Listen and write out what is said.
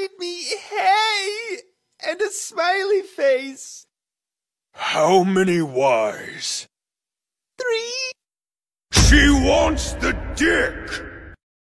texted me, hey, and a smiley face. How many Ys? Three? She wants the dick!